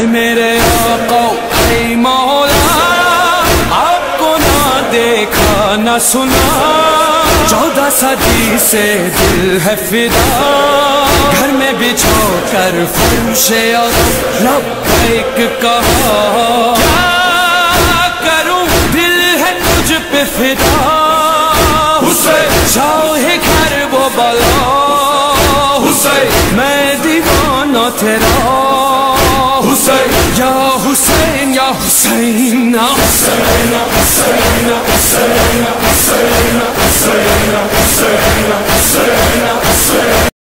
اے میرے آقا اے مولا، آپ کو نہ دیکھا، نہ سنا۔ چودہ صدی سے دل ہے فدا۔ گھر میں بچھو کر فرش اور لبیک کہا۔ کیا کروں؟ دل ہے تجھ پہ فدا۔ حسین شاہ گھر وہ بلا۔ حسین میں دیوانہ تیرا۔ حسین یا حسین حسین حسین حسین حسین